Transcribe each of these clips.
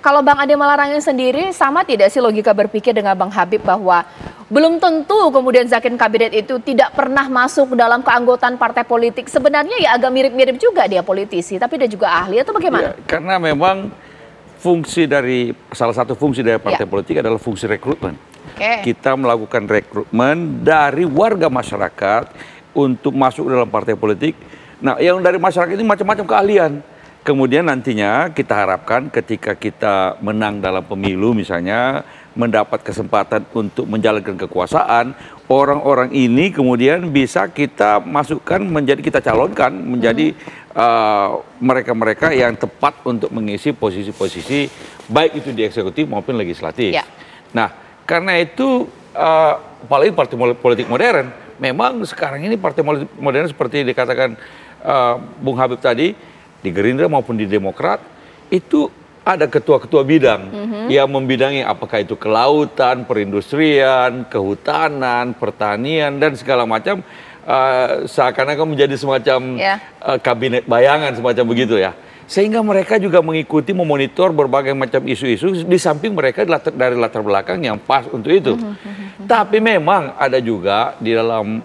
kalau Bang Ade Malarangin sendiri sama tidak sih logika berpikir dengan Bang Habib bahwa belum tentu kemudian Zakin Kabinet itu tidak pernah masuk dalam keanggotaan partai politik. Sebenarnya ya agak mirip-mirip juga dia politisi, tapi dia juga ahli atau bagaimana? Ya, karena memang fungsi dari salah satu fungsi dari partai ya. politik adalah fungsi rekrutmen. Okay. Kita melakukan rekrutmen dari warga masyarakat untuk masuk dalam partai politik. Nah, yang dari masyarakat ini macam-macam keahlian kemudian nantinya kita harapkan ketika kita menang dalam pemilu misalnya mendapat kesempatan untuk menjalankan kekuasaan orang-orang ini kemudian bisa kita masukkan menjadi kita calonkan menjadi uh, mereka-mereka uh, yang tepat untuk mengisi posisi-posisi baik itu di eksekutif maupun legislatif. Ya. Nah karena itu uh, apalagi partai politik modern memang sekarang ini partai politik modern seperti dikatakan uh, Bung Habib tadi di Gerindra maupun di Demokrat itu ada ketua-ketua bidang mm -hmm. yang membidangi apakah itu kelautan, perindustrian, kehutanan, pertanian dan segala macam uh, seakan-akan menjadi semacam yeah. Ya. uh, kabinet bayangan semacam begitu ya. Sehingga mereka juga mengikuti memonitor berbagai macam isu-isu di samping mereka dari latar belakang yang pas untuk itu. Mm -hmm. Tapi memang ada juga di dalam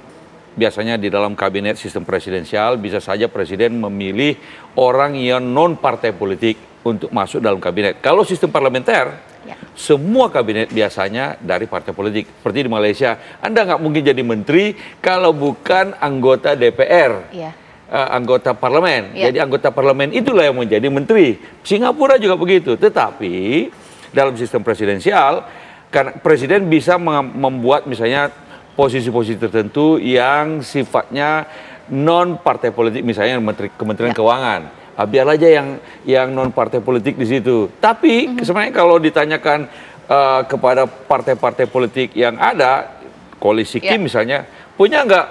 biasanya di dalam kabinet sistem presidensial bisa saja presiden memilih orang yang non partai politik untuk masuk dalam kabinet. Kalau sistem parlementer, ya. semua kabinet biasanya dari partai politik. Seperti di Malaysia, Anda nggak mungkin jadi menteri kalau bukan anggota DPR. Ya. Uh, anggota parlemen. Ya. Jadi anggota parlemen itulah yang menjadi menteri. Singapura juga begitu. Tetapi dalam sistem presidensial, karena presiden bisa membuat misalnya posisi-posisi tertentu yang sifatnya non partai politik misalnya Menteri Kementerian ya. Keuangan. Ah, biar aja yang yang non partai politik di situ. Tapi mm -hmm. sebenarnya kalau ditanyakan uh, kepada partai-partai politik yang ada, koalisi ya. Kim misalnya, punya nggak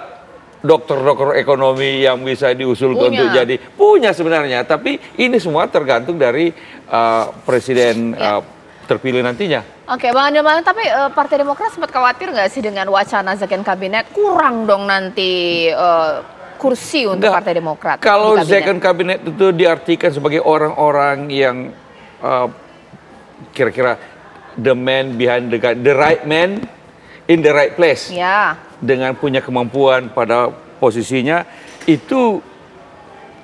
dokter-dokter ekonomi yang bisa diusulkan untuk jadi punya sebenarnya. Tapi ini semua tergantung dari uh, presiden ya. uh, terpilih nantinya. Oke, Bang Andelman, tapi uh, Partai Demokrat sempat khawatir nggak sih dengan wacana Zaken Kabinet kurang dong nanti uh, kursi untuk Enggak. Partai Demokrat? Kalau Zaken Kabinet itu diartikan sebagai orang-orang yang kira eh, kira-kira the man behind the guy, the right man in the right place. Ya. Dengan punya kemampuan pada posisinya itu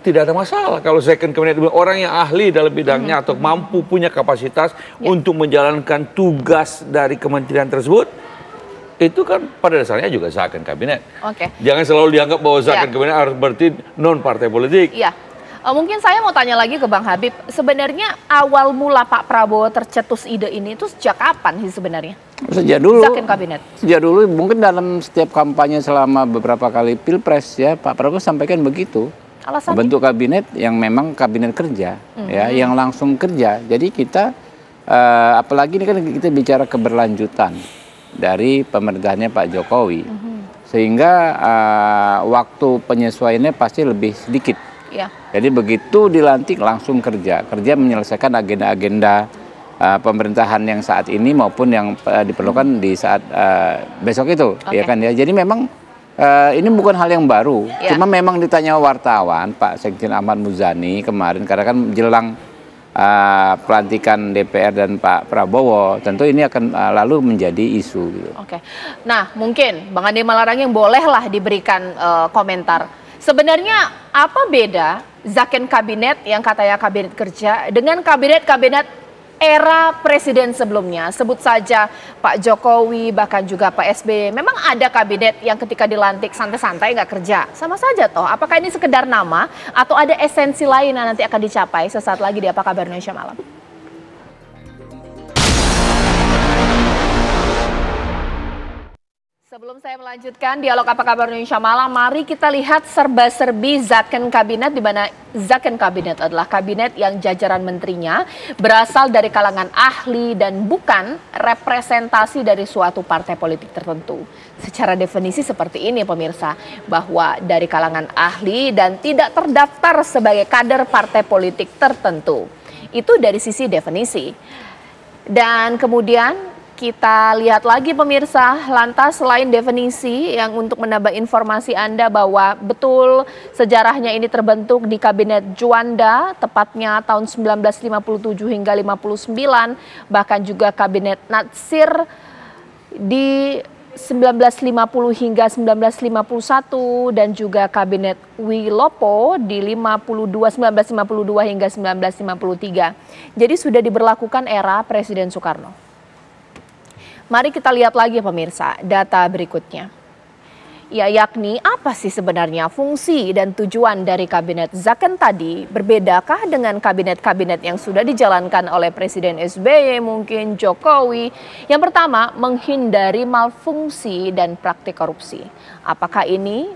tidak ada masalah kalau second cabinet orang yang ahli dalam bidangnya hmm. atau mampu punya kapasitas ya. untuk menjalankan tugas dari kementerian tersebut itu kan pada dasarnya juga second kabinet. Oke. Okay. Jangan selalu dianggap bahwa second ya. kabinet harus berarti non partai politik. Iya. Uh, mungkin saya mau tanya lagi ke Bang Habib, sebenarnya awal mula Pak Prabowo tercetus ide ini itu sejak kapan sih sebenarnya? Sejak dulu. Second kabinet. Sejak dulu mungkin dalam setiap kampanye selama beberapa kali pilpres ya Pak Prabowo sampaikan begitu Alasannya? Bentuk kabinet yang memang kabinet kerja, mm -hmm. ya, yang langsung kerja. Jadi kita, uh, apalagi ini kan kita bicara keberlanjutan dari pemerintahannya Pak Jokowi, mm -hmm. sehingga uh, waktu penyesuaiannya pasti lebih sedikit. Yeah. Jadi begitu dilantik langsung kerja, kerja menyelesaikan agenda-agenda uh, pemerintahan yang saat ini maupun yang uh, diperlukan mm -hmm. di saat uh, besok itu, okay. ya kan ya. Jadi memang Uh, ini bukan hal yang baru, ya. cuma memang ditanya wartawan Pak Sekjen Ahmad Muzani kemarin karena kan jelang uh, pelantikan DPR dan Pak Prabowo, tentu ini akan uh, lalu menjadi isu. Gitu. Oke, nah mungkin Bang Andi Malarangin bolehlah diberikan uh, komentar. Sebenarnya apa beda Zaken kabinet yang katanya kabinet kerja dengan kabinet-kabinet era presiden sebelumnya, sebut saja Pak Jokowi, bahkan juga Pak SBY, memang ada kabinet yang ketika dilantik santai-santai nggak kerja. Sama saja toh, apakah ini sekedar nama atau ada esensi lain yang nanti akan dicapai sesaat lagi di Apa Kabar Indonesia Malam? Sebelum saya melanjutkan dialog apa kabar Indonesia malam, mari kita lihat serba-serbi Zaken Kabinet di mana Zaken Kabinet adalah kabinet yang jajaran menterinya berasal dari kalangan ahli dan bukan representasi dari suatu partai politik tertentu. Secara definisi seperti ini pemirsa, bahwa dari kalangan ahli dan tidak terdaftar sebagai kader partai politik tertentu. Itu dari sisi definisi. Dan kemudian kita lihat lagi pemirsa, lantas selain definisi yang untuk menambah informasi Anda bahwa betul sejarahnya ini terbentuk di Kabinet Juanda, tepatnya tahun 1957 hingga 59, bahkan juga Kabinet Natsir di 1950 hingga 1951 dan juga Kabinet Wilopo di 52 1952 hingga 1953. Jadi sudah diberlakukan era Presiden Soekarno. Mari kita lihat lagi pemirsa data berikutnya. Ya yakni apa sih sebenarnya fungsi dan tujuan dari kabinet Zaken tadi? Berbedakah dengan kabinet-kabinet yang sudah dijalankan oleh Presiden SBY mungkin Jokowi? Yang pertama menghindari malfungsi dan praktik korupsi. Apakah ini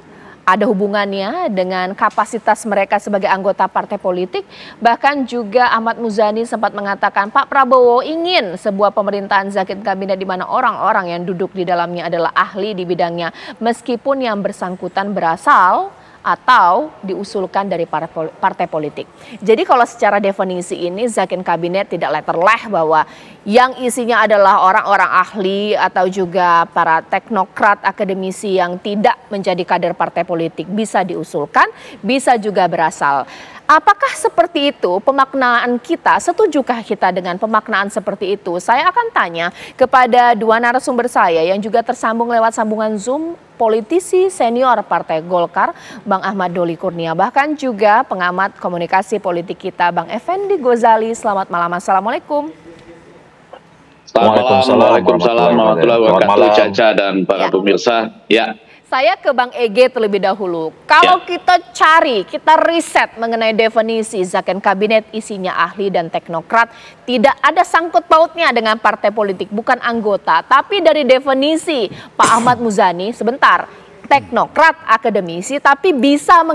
ada hubungannya dengan kapasitas mereka sebagai anggota partai politik. Bahkan juga Ahmad Muzani sempat mengatakan Pak Prabowo ingin sebuah pemerintahan zakit kabinet di mana orang-orang yang duduk di dalamnya adalah ahli di bidangnya. Meskipun yang bersangkutan berasal atau diusulkan dari partai politik. Jadi kalau secara definisi ini Zakin Kabinet tidak letterleh bahwa yang isinya adalah orang-orang ahli atau juga para teknokrat akademisi yang tidak menjadi kader partai politik bisa diusulkan, bisa juga berasal. Apakah seperti itu pemaknaan kita? Setujukah kita dengan pemaknaan seperti itu? Saya akan tanya kepada dua narasumber saya yang juga tersambung lewat sambungan Zoom, politisi senior Partai Golkar, Bang Ahmad Doli Kurnia, bahkan juga pengamat komunikasi politik kita, Bang Effendi Gozali. Selamat malam, Assalamualaikum. Selamat malam, Waalaikumsalam warahmatullahi wabarakatuh, Caca dan para ya. pemirsa. Ya, saya ke Bang Ege terlebih dahulu. Kalau ya. kita cari, kita riset mengenai definisi Zaken Kabinet isinya ahli dan teknokrat, tidak ada sangkut pautnya dengan partai politik, bukan anggota. Tapi dari definisi Pak Ahmad Muzani, sebentar, teknokrat, akademisi, tapi bisa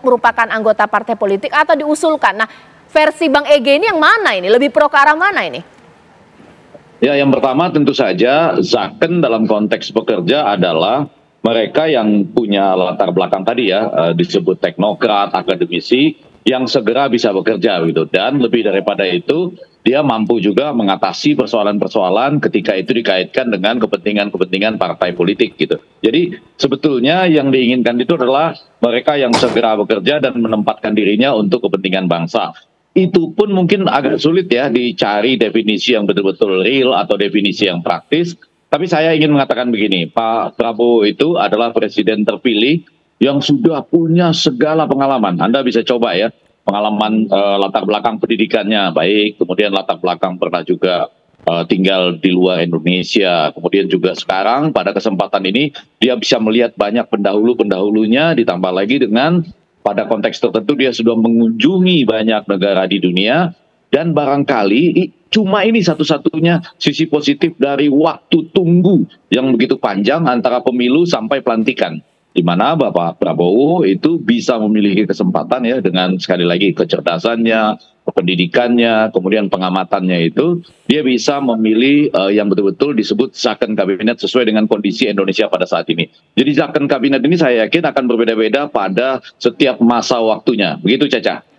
merupakan anggota partai politik atau diusulkan. Nah, versi Bang Ege ini yang mana ini? Lebih pro ke arah mana ini? Ya, yang pertama tentu saja Zaken dalam konteks pekerja adalah mereka yang punya latar belakang tadi ya uh, disebut teknokrat, akademisi yang segera bisa bekerja gitu dan lebih daripada itu dia mampu juga mengatasi persoalan-persoalan ketika itu dikaitkan dengan kepentingan-kepentingan partai politik gitu. Jadi sebetulnya yang diinginkan itu adalah mereka yang segera bekerja dan menempatkan dirinya untuk kepentingan bangsa. Itu pun mungkin agak sulit ya dicari definisi yang betul-betul real atau definisi yang praktis tapi saya ingin mengatakan begini, Pak Prabowo itu adalah presiden terpilih yang sudah punya segala pengalaman. Anda bisa coba ya, pengalaman uh, latar belakang pendidikannya baik, kemudian latar belakang pernah juga uh, tinggal di luar Indonesia. Kemudian juga sekarang pada kesempatan ini dia bisa melihat banyak pendahulu-pendahulunya ditambah lagi dengan pada konteks tertentu dia sudah mengunjungi banyak negara di dunia dan barangkali cuma ini satu-satunya sisi positif dari waktu tunggu yang begitu panjang antara pemilu sampai pelantikan di mana Bapak Prabowo itu bisa memiliki kesempatan ya dengan sekali lagi kecerdasannya, pendidikannya, kemudian pengamatannya itu dia bisa memilih uh, yang betul-betul disebut zakon kabinet sesuai dengan kondisi Indonesia pada saat ini. Jadi zakon kabinet ini saya yakin akan berbeda-beda pada setiap masa waktunya. Begitu Caca.